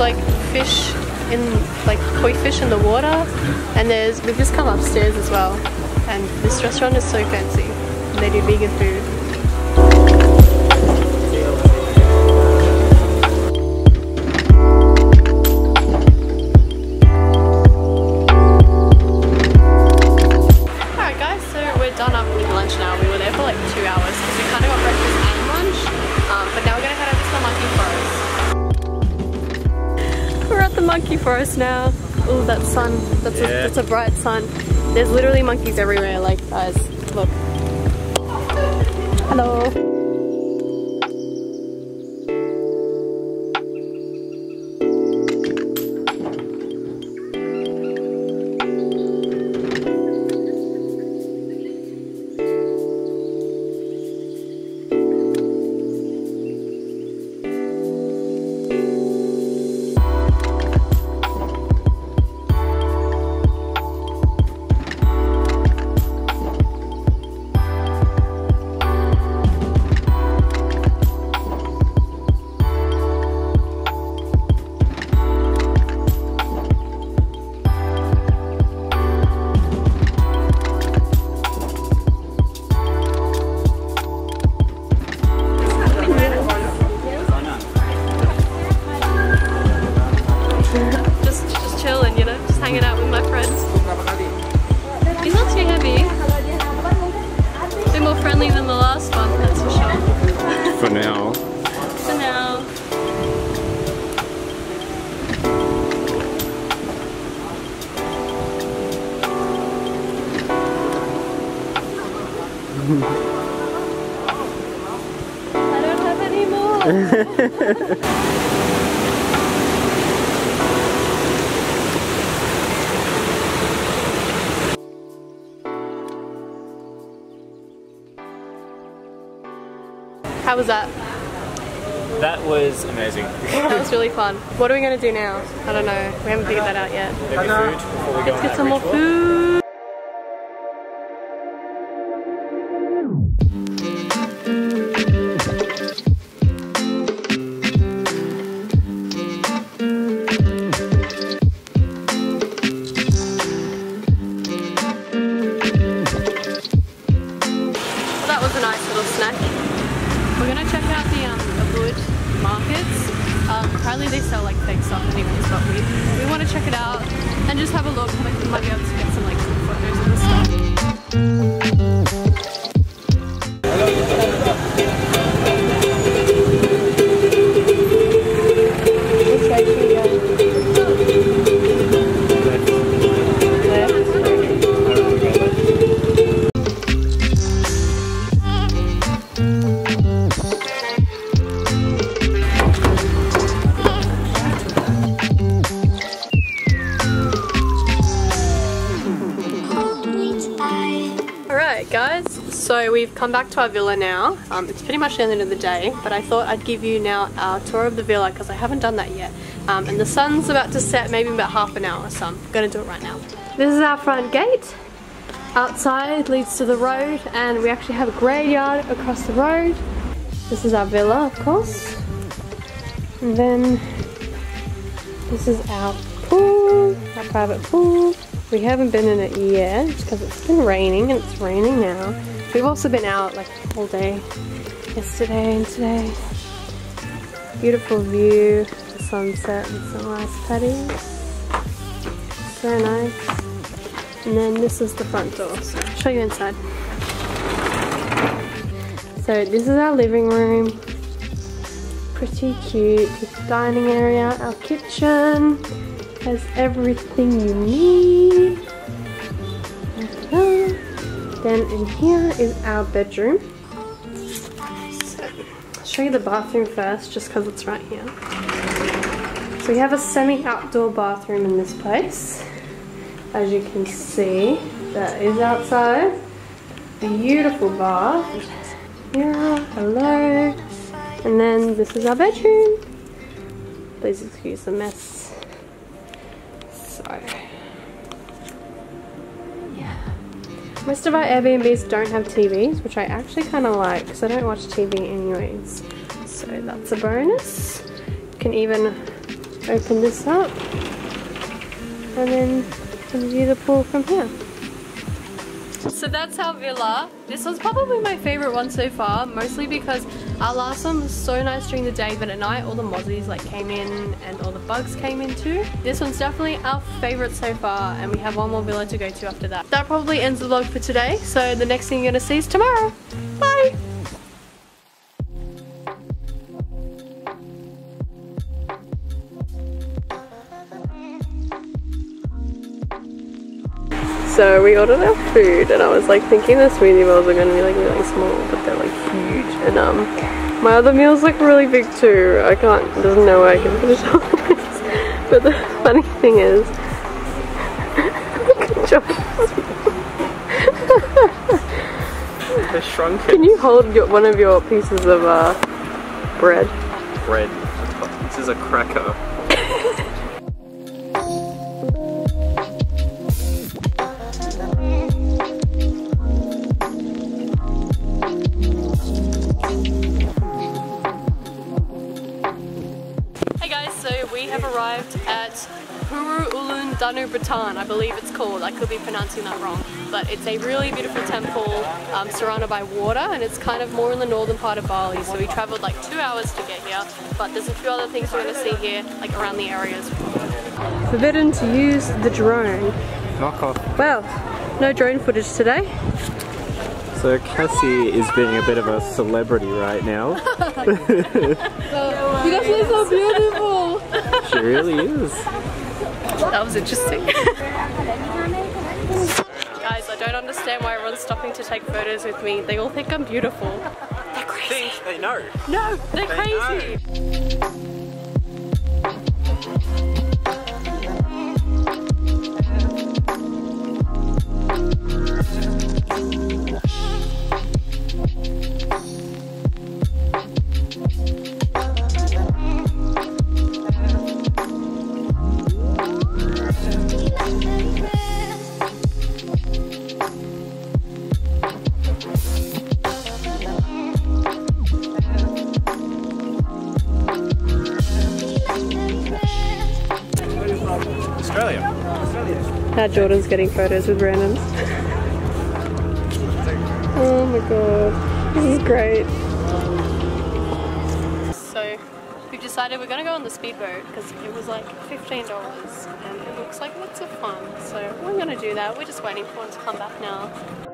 like fish in, like koi fish in the water. And there's, we've just come upstairs as well. And this restaurant is so fancy. They do vegan food. There's literally monkeys everywhere, like How was that? That was amazing. That was really fun. What are we gonna do now? I don't know. We haven't figured that out yet. Maybe food before we go on Get some more food. Just have a look. Like, we Alright guys, so we've come back to our villa now. Um, it's pretty much the end of the day, but I thought I'd give you now our tour of the villa because I haven't done that yet. Um, and the sun's about to set maybe in about half an hour, so I'm gonna do it right now. This is our front gate. Outside leads to the road and we actually have a graveyard across the road. This is our villa, of course. And then this is our pool, our private pool. We haven't been in it yet because it's been raining and it's raining now. We've also been out like all day yesterday and today. Beautiful view, the sunset and rice paddies. So nice. And then this is the front door, so I'll show you inside. So this is our living room. Pretty cute. Dining area, our kitchen has everything you need. Then in here is our bedroom. I'll show you the bathroom first, just because it's right here. So we have a semi-outdoor bathroom in this place. As you can see, that is outside. Beautiful bath. Mirror, hello. And then this is our bedroom. Please excuse the mess. Most of our Airbnbs don't have TVs, which I actually kind of like because I don't watch TV anyways. So that's a bonus. You can even open this up and then view the pool from here. So that's our villa. This was probably my favorite one so far, mostly because our last one was so nice during the day, but at night all the mozzies like came in and all the bugs came in too. This one's definitely our favorite so far, and we have one more villa to go to after that. That probably ends the vlog for today, so the next thing you're gonna see is tomorrow. Bye! So we ordered our food and I was like thinking the smoothie bowls are gonna be like really small but they're like huge and um my other meals look really big too. I can't, there's no way I can finish all of this. But the funny thing is, They're shrunken. Can you hold your, one of your pieces of uh, bread? Bread. This is a cracker. Arrived at Huru Ulun Danu Batan, I believe it's called. I could be pronouncing that wrong. But it's a really beautiful temple um, surrounded by water and it's kind of more in the northern part of Bali. So we traveled like two hours to get here. But there's a few other things we're going to see here, like around the area as well. Forbidden to use the drone. Knock off. Well, no drone footage today. So Cassie is being a bit of a celebrity right now. you guys are so beautiful. She really is. That was interesting. Guys, I don't understand why everyone's stopping to take photos with me. They all think I'm beautiful. They're crazy. Think they know. No, they're they crazy. Know. Now Jordan's getting photos with randoms. oh my god, this is great. So we've decided we're gonna go on the speedboat because it was like $15 and it looks like lots of fun. So we're gonna do that. We're just waiting for him to come back now.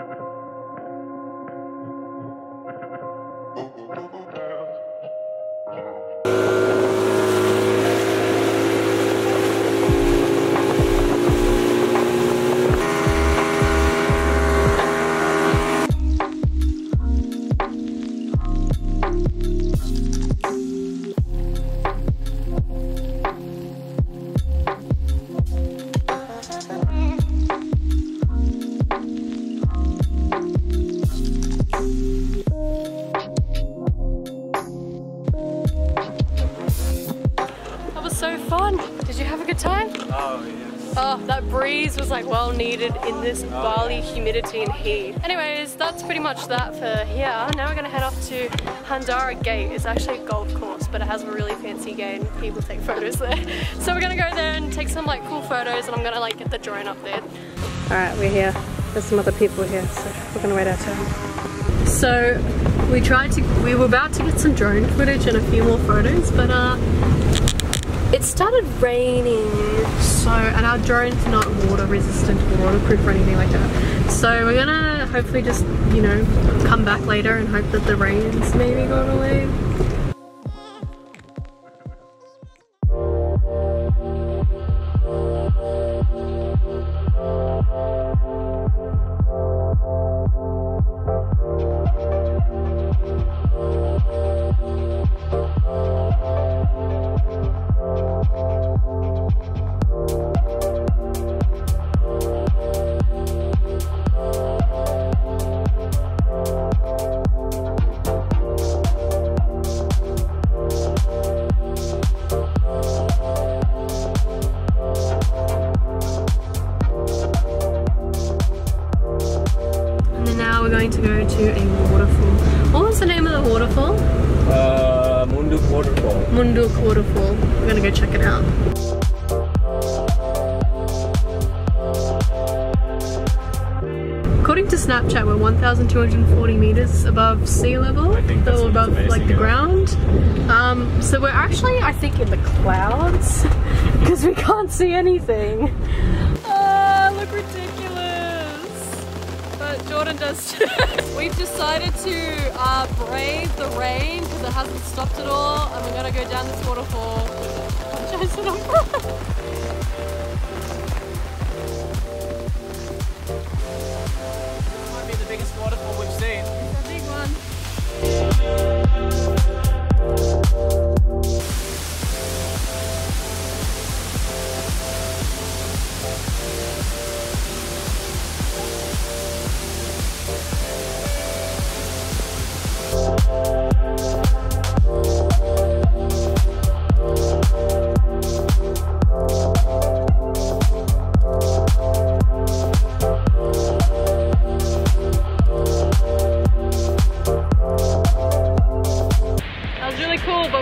Oh, yes. Oh that breeze was like well needed in this oh, Bali humidity and heat. Anyways, that's pretty much that for here. Now we're gonna head off to Handara Gate. It's actually a golf course, but it has a really fancy gate and people take photos there. So we're gonna go there and take some like cool photos and I'm gonna like get the drone up there. All right, we're here. There's some other people here, so we're gonna wait our turn. So we tried to, we were about to get some drone footage and a few more photos, but uh, it started raining, so, and our drone's not water resistant or waterproof or anything like that. So we're gonna hopefully just, you know, come back later and hope that the rain's maybe gone away. According to Snapchat, we're 1,240 meters above sea level, I think that's so above like the yeah. ground. Um, so we're actually, I think, in the clouds because we can't see anything. Ah, look ridiculous! But Jordan does. too. We've decided to uh, brave the rain because it hasn't stopped at all, and we're gonna go down this waterfall. Jason, I'm biggest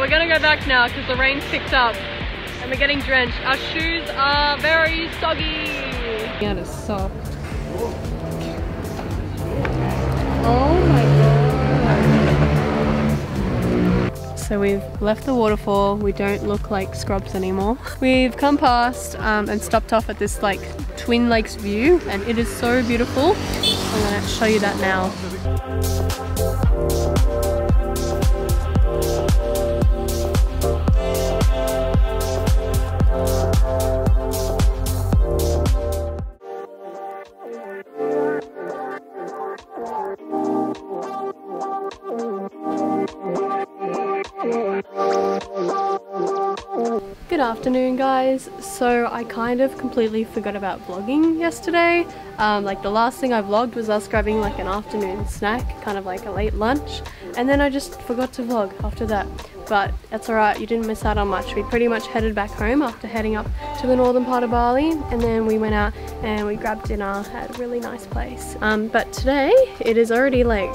we're gonna go back now because the rain's picked up and we're getting drenched. Our shoes are very soggy. It is soft. Oh my god. So we've left the waterfall. We don't look like scrubs anymore. We've come past um, and stopped off at this like Twin Lakes view and it is so beautiful. I'm gonna show you that now. Afternoon guys. So I kind of completely forgot about vlogging yesterday. Um, like the last thing I vlogged was us grabbing like an afternoon snack, kind of like a late lunch. And then I just forgot to vlog after that. But that's alright, you didn't miss out on much. We pretty much headed back home after heading up to the northern part of Bali. And then we went out and we grabbed dinner at a really nice place. Um, but today it is already like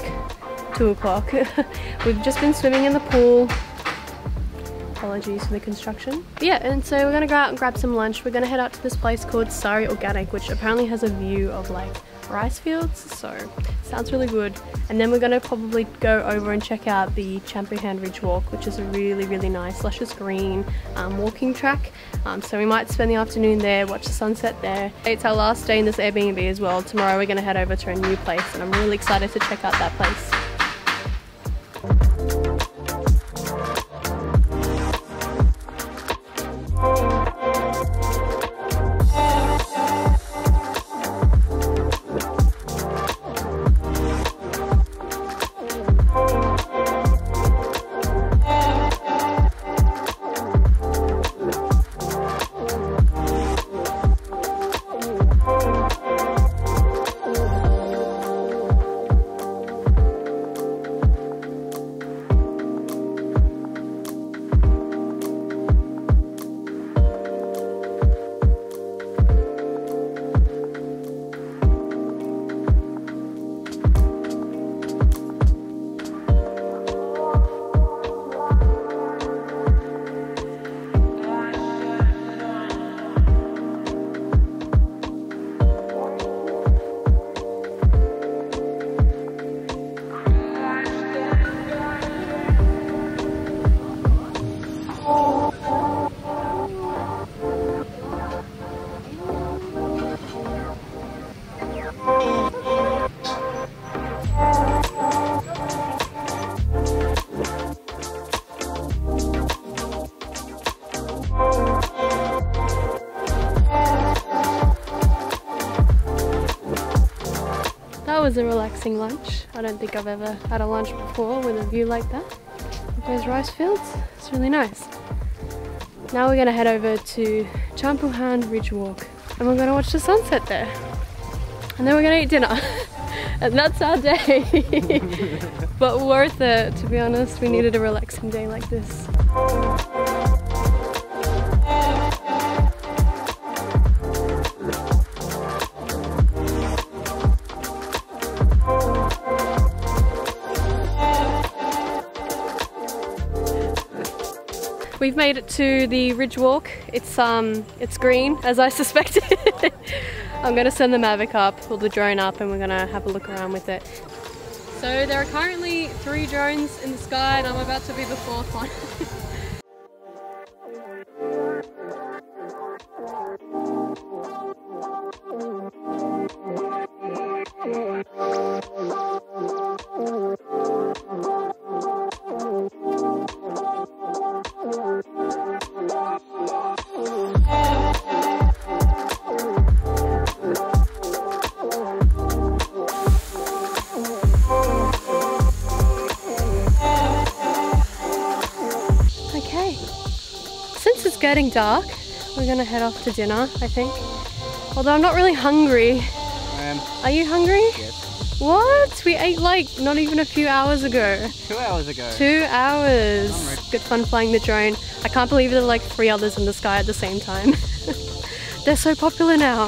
2 o'clock. We've just been swimming in the pool apologies for the construction. But yeah, and so we're gonna go out and grab some lunch. We're gonna head out to this place called Sari Organic, which apparently has a view of like rice fields, so sounds really good. And then we're gonna probably go over and check out the Campuhan Ridge Walk, which is a really, really nice, luscious green um, walking track. Um, so we might spend the afternoon there, watch the sunset there. It's our last day in this Airbnb as well. Tomorrow we're gonna head over to a new place, and I'm really excited to check out that place. Was a relaxing lunch. I don't think I've ever had a lunch before with a view like that. Those rice fields. It's really nice. Now we're gonna head over to Campuhan Ridge Walk and we're gonna watch the sunset there. And then we're gonna eat dinner. and that's our day. but worth it, to be honest. We needed a relaxing day like this. We've made it to the ridge walk. It's um, it's green as I suspected. I'm gonna send the Mavic up, or the drone up, and we're gonna have a look around with it. So there are currently three drones in the sky, and I'm about to be the fourth one. getting dark, we're gonna head off to dinner, I think. Although I'm not really hungry. Um, Are you hungry? yes. What? We ate like not even a few hours ago. Two hours ago. Two hours. Good fun flying the drone. I can't believe there are like three others in the sky at the same time. They're so popular now.